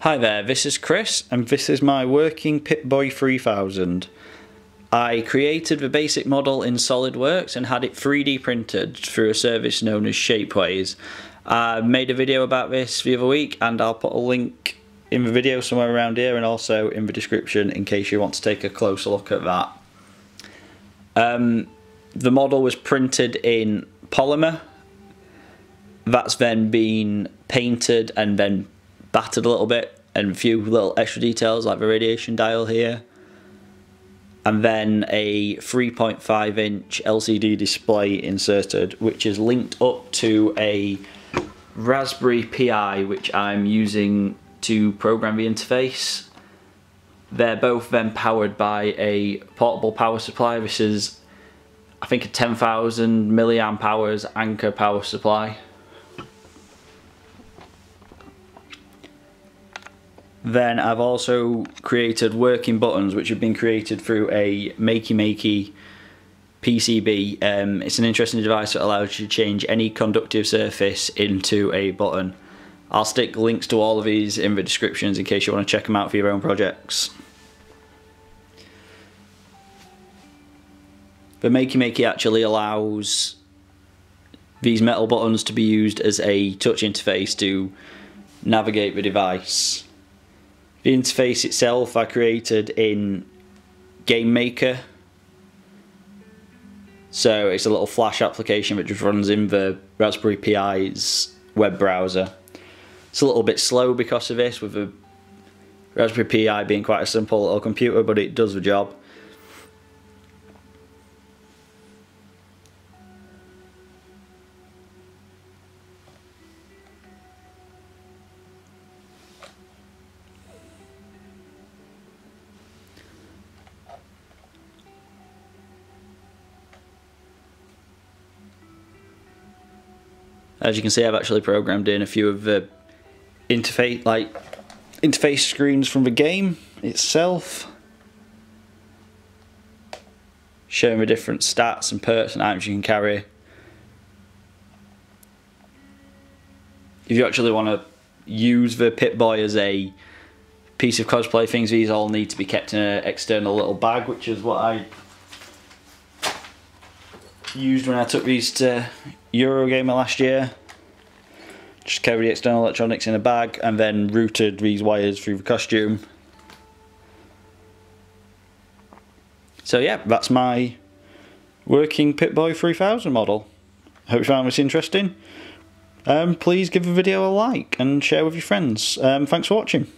Hi there, this is Chris, and this is my working Pip-Boy 3000. I created the basic model in SolidWorks and had it 3D printed through a service known as Shapeways. I made a video about this the other week, and I'll put a link in the video somewhere around here and also in the description in case you want to take a closer look at that. Um, the model was printed in polymer. That's then been painted and then battered a little bit and a few little extra details like the radiation dial here and then a 3.5 inch LCD display inserted which is linked up to a Raspberry Pi which I'm using to program the interface. They're both then powered by a portable power supply. This is I think a 10,000 milliamp hours Anker power supply. Then I've also created working buttons which have been created through a Makey Makey PCB. Um, it's an interesting device that allows you to change any conductive surface into a button. I'll stick links to all of these in the descriptions in case you want to check them out for your own projects. The Makey Makey actually allows these metal buttons to be used as a touch interface to navigate the device. The interface itself I created in Game Maker. So it's a little flash application which just runs in the Raspberry Pi's web browser. It's a little bit slow because of this with the Raspberry Pi being quite a simple little computer but it does the job. As you can see, I've actually programmed in a few of the interface, like interface screens from the game itself, showing the different stats and perks and items you can carry. If you actually want to use the Pip-Boy as a piece of cosplay things, these all need to be kept in an external little bag, which is what I used when I took these to Eurogamer last year. Just carried the external electronics in a bag and then routed these wires through the costume. So yeah, that's my working Pip-Boy 3000 model. Hope you found this interesting. Um, please give the video a like and share with your friends. Um, thanks for watching.